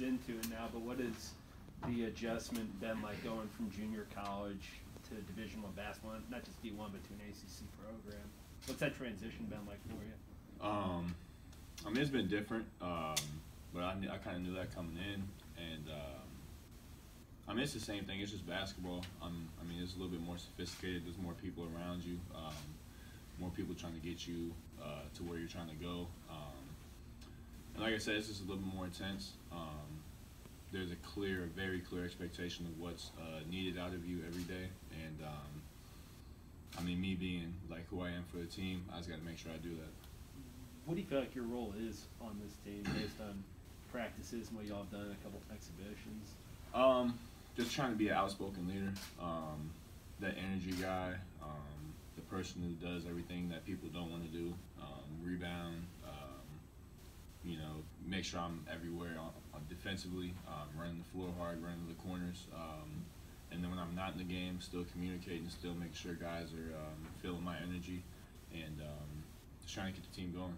into it now, but what has the adjustment been like going from junior college to Division One basketball, not just D one, but to an ACC program? What's that transition been like for you? Um, I mean, it's been different, um, but I, knew- I kind of knew that coming in, and um, I mean, it's the same thing. It's just basketball. I mean, it's a little bit more sophisticated. There's more people around you, um, more people trying to get you uh, to where you're trying to go. Um, and like I said, it's just a little bit more intense. Um, there's a clear, very clear expectation of what's uh, needed out of you every day, and um, I mean, me being like who I am for the team, I just got to make sure I do that. What do you feel like your role is on this team based on practices and what y'all have done in a couple exhibitions? Um, just trying to be an outspoken leader, um, that energy guy, um, the person who does everything that people don't want to do, um, rebound, you know, make sure I'm everywhere on, on defensively, um, running the floor hard, running the corners, um, and then when I'm not in the game, still communicating, still make sure guys are um, feeling my energy, and um, just trying to get the team going.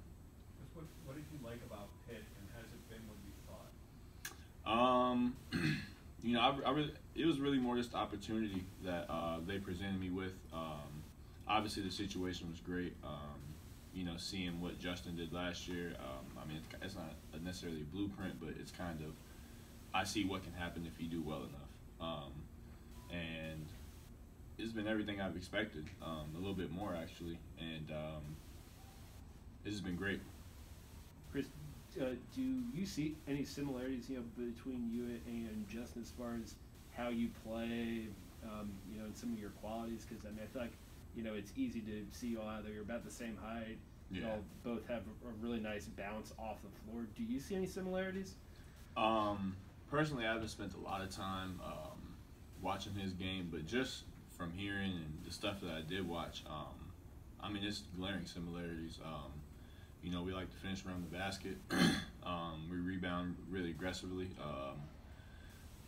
What, what did you like about Pitt, and has it been what you thought? Um, you know, I, I really, it was really more just the opportunity that uh, they presented me with. Um, obviously, the situation was great. You know, seeing what Justin did last year. Um, I mean, it's, it's not necessarily a blueprint, but it's kind of I see what can happen if you do well enough. Um, and it's been everything I've expected, um, a little bit more actually, and um, this has been great. Chris, uh, do you see any similarities, you know, between you and Justin as far as how you play, um, you know, and some of your qualities? Because I mean, I feel like, you know, it's easy to see you all either you're about the same height, you Yeah. all both have a, a really nice bounce off the floor. Do you see any similarities? Um, personally, I haven't spent a lot of time um, watching his game, but just from hearing and the stuff that I did watch, um, I mean, it's glaring similarities. Um, you know, we like to finish around the basket. um, we rebound really aggressively. Um,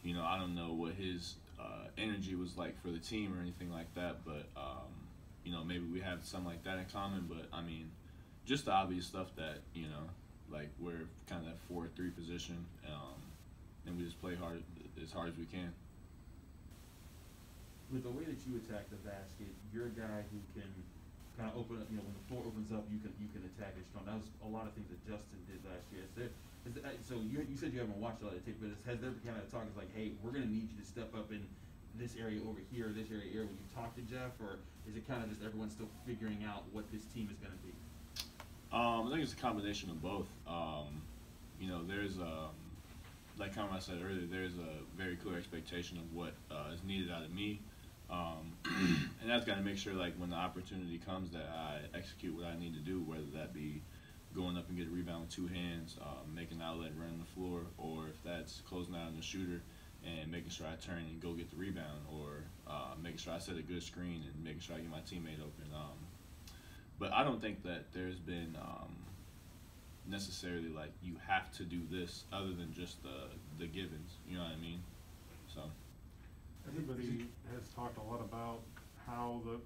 you know, I don't know what his uh, energy was like for the team or anything like that, but um, you know, maybe we have something like that in common. But I mean, just the obvious stuff that you know, like we're kind of that four-three position, um, and we just play hard as hard as we can. with the way that you attack the basket, you're a guy who can kind of open up. You know, when the floor opens up, you can you can attack it strong. That was a lot of things that Justin did last year. Is there, is there, so you you said you haven't watched a lot of tape, but has there been kind of talk? It's like, hey, we're gonna need you to step up in this area over here, this area here. When you talk to Jeff, or is it kind of just everyone still figuring out what this team is gonna be? Um, I think it's a combination of both. Um, you know, there's um, like of I said earlier, there's a very clear expectation of what uh, is needed out of me, um, and that's got to make sure like when the opportunity comes that I execute what I need to do, whether that be going up and get a rebound with two hands, um, making an outlet, running the floor, or if that's closing out on the shooter and making sure I turn and go get the rebound, or uh, making sure I set a good screen and making sure I get my teammate open. Um, but I don't think that there's been um, necessarily like you have to do this other than just the the givens. You know what I mean? So Everybody has talked a lot about how the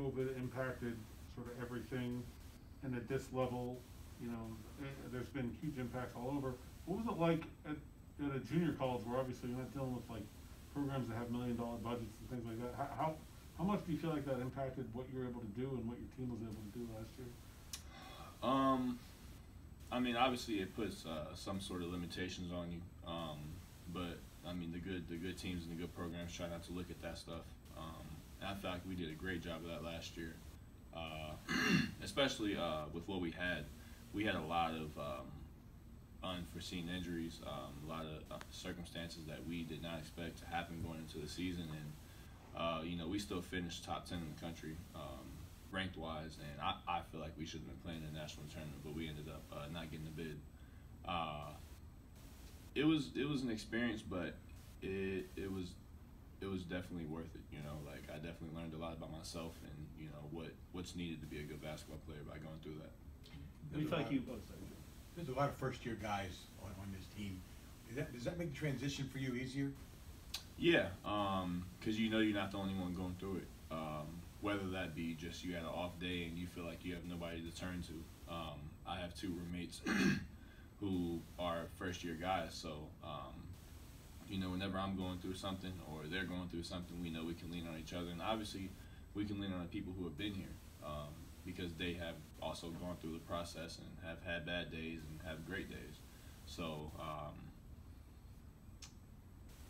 COVID impacted sort of everything, and at this level, you know, there's been huge impacts all over. What was it like at, at a junior college where obviously you're not dealing with like programs that have million dollar budgets and things like that? How, how, much do you feel like that impacted what you were able to do and what your team was able to do last year? Um, I mean, obviously it puts uh, some sort of limitations on you. Um, but I mean, the good the good teams and the good programs try not to look at that stuff. Um, I feel like we did a great job of that last year, uh, especially uh, with what we had. We had a lot of um, unforeseen injuries, um, a lot of uh, circumstances that we did not expect to happen going into the season, and uh, you know, we still finished top ten in the country. Um, ranked wise, and I, I feel like we should have been playing in the national tournament, but we ended up uh, not getting the bid. Uh, it was it was an experience, but it it was it was definitely worth it. You know, like I definitely learned a lot about myself and you know what what's needed to be a good basketball player by going through that. You feel like you? Oh, sorry. There's a lot of first-year guys on, on this team. Does that, does that make the transition for you easier? Yeah, because you know you're not the only one going through it. Um, whether that be just you had an off day and you feel like you have nobody to turn to. Um, I have two roommates who are first year guys, so um, you know, whenever I'm going through something or they're going through something, we know we can lean on each other, and obviously, we can lean on the people who have been here um, because they have also gone through the process and have had bad days and have great days. So, um,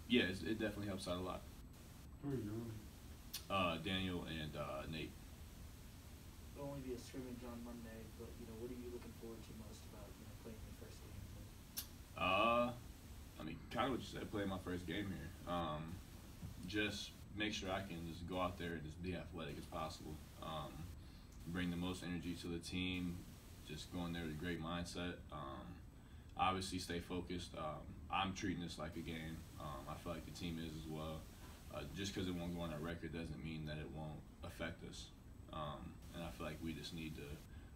yeah, it's, it definitely helps out a lot. Who are your roommates? Uh, Daniel and uh, Nate. There'll only be a scrimmage on Monday, but you know, what are you looking forward to most about you know playing your first game? Uh, I mean, kind of what you said, playing my first game here. Um, just make sure I can just go out there and just be athletic as possible. Um, bring the most energy to the team. Just going there with a great mindset. Um, obviously, stay focused. Um, I'm treating this like a game. Um, I feel like the team is as well. Uh, just because it won't go on our record doesn't mean that it won't affect us. Um, and I feel like we just need to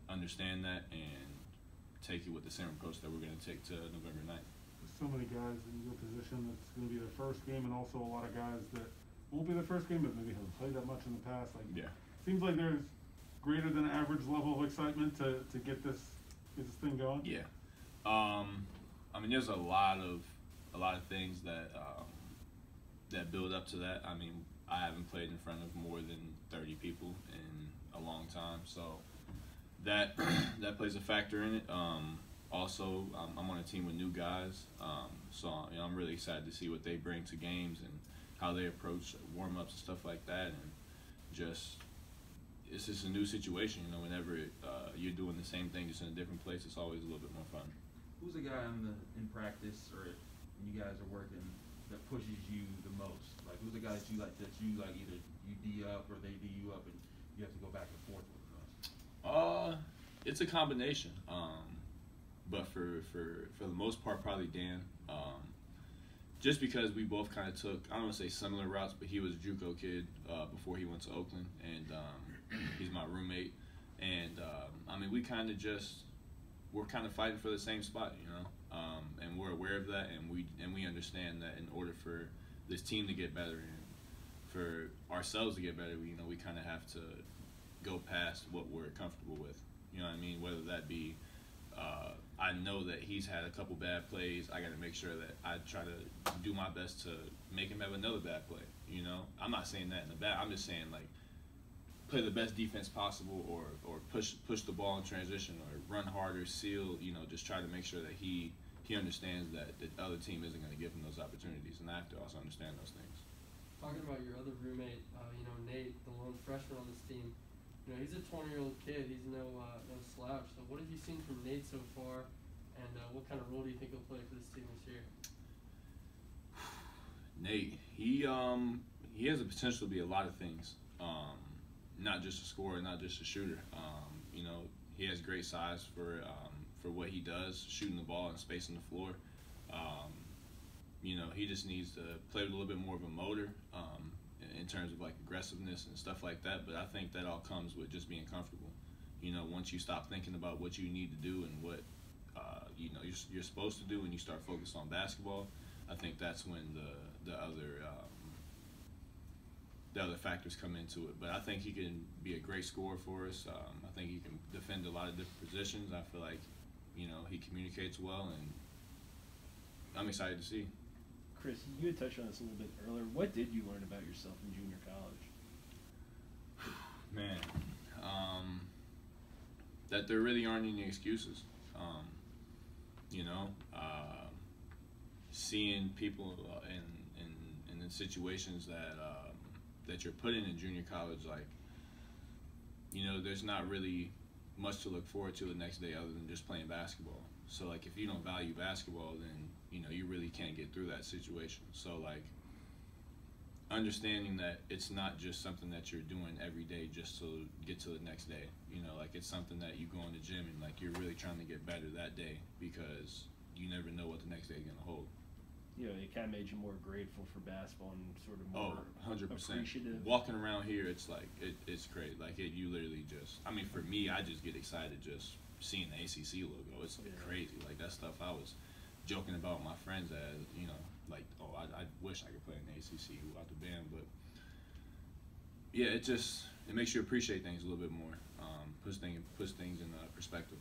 understand that and take it with the same approach that we're going to take to November 9th. There's so many guys in your position that's gonna be their first game, and also a lot of guys that won't be their first game, but maybe haven't played that much in the past, like. Yeah. Seems like there's greater than average level of excitement to, to get this, get this thing going. Yeah. Um, I mean, there's a lot of a lot of things that um, that build up to that. I mean, I haven't played in front of more than 30 people in a long time, so that that plays a factor in it. Um, also, um, I'm on a team with new guys, um, so you know, I'm really excited to see what they bring to games and how they approach warm ups and stuff like that, and just it's just a new situation. You know, whenever uh, you're doing the same thing just in a different place, it's always a little bit more fun. Who's the guy in the in practice or when you guys are working that pushes you the most? Like who's the guy that you like that you like either you D up or they D you up and you have to go back and forth with the most? Uh, it's a combination. Um, but for, for for the most part, probably Dan. Um, just because we both kind of took, I don't want to say similar routes, but he was a JUCO kid uh, before he went to Oakland, and um, he's my roommate. And um, I mean, we kind of just we're kind of fighting for the same spot, you know. Um, and we're aware of that, and we and we understand that in order for this team to get better and for ourselves to get better, you know, we kind of have to go past what we're comfortable with. You know what I mean? Whether that be, uh, I know that he's had a couple bad plays. I got to make sure that I try to do my best to make him have another bad play. You know, I'm not saying that in the bad. I'm just saying like play the best defense possible, or or push push the ball in transition, or run harder, seal. You know, just try to make sure that he he understands that the other team isn't going to give him those opportunities, and I have to also understand those things. Talking about your other roommate, uh, you know Nate, the lone freshman on this team. You know he's a 20-year-old kid. He's no uh, no slouch. So what have you seen from Nate so far, and uh, what kind of role do you think he'll play for this team this year? Nate, he um he has the potential to be a lot of things. Um, not just a scorer, not just a shooter. Um, you know, he has great size for um, for what he does, shooting the ball and spacing the floor. Um, you know, he just needs to play with a little bit more of a motor um, in- terms of like aggressiveness and stuff like that. But I think that all comes with just being comfortable. You know, once you stop thinking about what you need to do and what uh, you know you're, you're supposed to do, and you start focused on basketball, I think that's when the the other um, the other factors come into it. But I think he can be a great scorer for us. Um, I think he can defend a lot of different positions. I feel like you know he communicates well, and I'm excited to see. Chris, you had touched on this a little bit earlier. What did you learn about yourself in junior college? Man, um, that there really aren't any excuses. Um, you know, uh, seeing people uh, in, in in the situations that um, that you're put in in junior college, like you know, there's not really much to look forward to the next day other than just playing basketball. So like, if you don't value basketball, then you know you really can't get through that situation. So like understanding that it's not just something that you're doing every day just to get to the next day. You know, like it's something that you go in the gym and like you're really trying to get better that day because you never know what the next day is gonna hold. You know, it kind of made you more grateful for basketball and sort of Oh, more 100 percent. appreciative. Walking around here, it's like it, it's great. Like it, you literally just. I mean, for me, I just get excited just seeing the ACC logo. It's like Yeah. crazy. Like that stuff I was joking about with my friends as you know, like oh, I, I wish I could play in the ACC without the band, but yeah, it just it makes you appreciate things a little bit more. Um, puts things puts things in uh, perspective.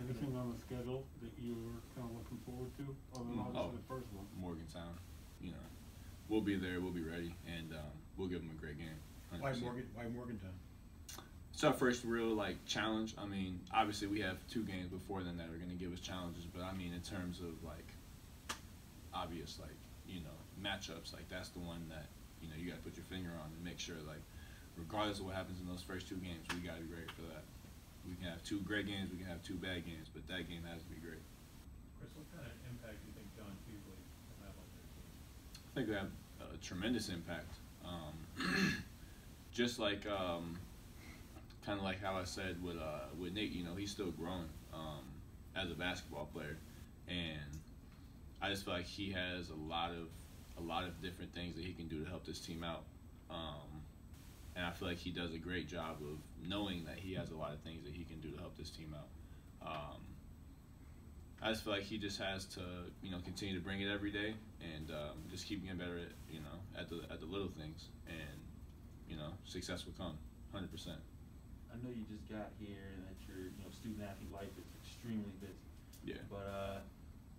Anything on the schedule that you were kind of looking forward to, other than Mm, obviously oh. the first one? Morgantown, you know, we'll be there. We'll be ready, and um, we'll give them a great game. 100%. Why Morgan, why Morgantown? It's our first real like challenge. I mean, obviously we have two games before then that are going to give us challenges, but I mean in terms of like obvious like you know matchups, like that's the one that you know you got to put your finger on and make sure like regardless of what happens in those first two games, we got to be ready for that. We can have two great games, we can have two bad games, but that game has to be great. Chris, what kind of impact do you think John Hugley will have on their team? I think we have a tremendous impact. Um, just like um, kind of like how I said with uh, with Nate, you know, he's still growing um, as a basketball player, and I just feel like he has a lot of a lot of different things that he can do to help this team out. Um, and I feel like he does a great job of knowing that he has a lot of things that he can do to help this team out. Um, I just feel like he just has to, you know, continue to bring it every day and um, just keep getting better at, you know, at the at the little things, and you know, success will come, hundred percent. I know you just got here and that your you know student athlete life is extremely busy. Yeah. But uh,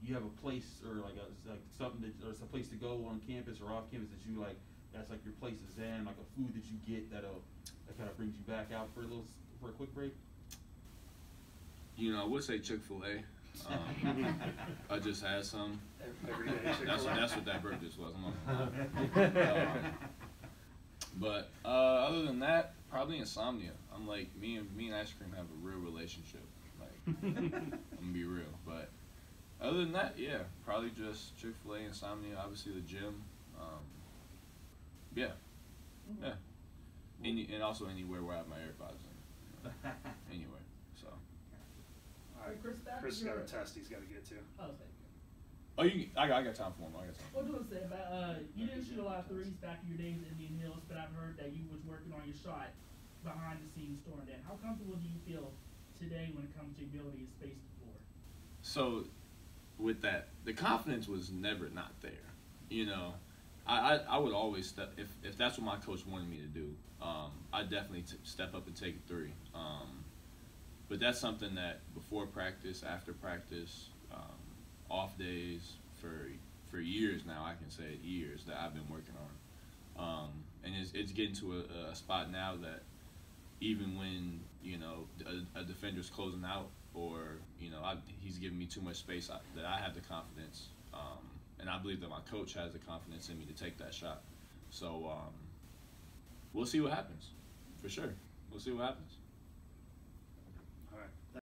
you have a place or like a like something that or it's a place to go on campus or off campus that you like. That's like your place is in like a food that you get that'll that kind of brings you back out for a little for a quick break. You know, I would say Chick Fil A. Um, I just had some. Every day, That's Chick-fil-A. that's what that breakfast was. I'm not. Um, But uh, other than that, probably insomnia. I'm like me and me and ice cream have a real relationship. Like I'm gonna be real, but other than that, yeah, probably just Chick Fil A, insomnia. Obviously the gym. Um, yeah, yeah. Any, and also anywhere where I have my AirPods in. You know, anywhere. So. All right, Chris, back Chris got a test he's got to get to. Oh, thank you. Oh, you. I got. I got time for him. I got time. For What him. do I say about uh? You didn't shoot a lot of threes back in your days in Indian Hills, but I've heard that you was working on your shot behind the scenes during that. How comfortable do you feel today when it comes to ability to space the floor? So, with that, the confidence was never not there. You know, I, I, I would always step if if that's what my coach wanted me to do. Um, I definitely t- step up and take a three. Um, but that's something that before practice, after practice, um, off days for for years now, I can say years that I've been working on. Um, and it's it's getting to a, a spot now that even when you know a, a defender's closing out or you know I, he's giving me too much space, I, that I have the confidence, um, and I believe that my coach has the confidence in me to take that shot. So um, we'll see what happens, for sure. We'll see what happens.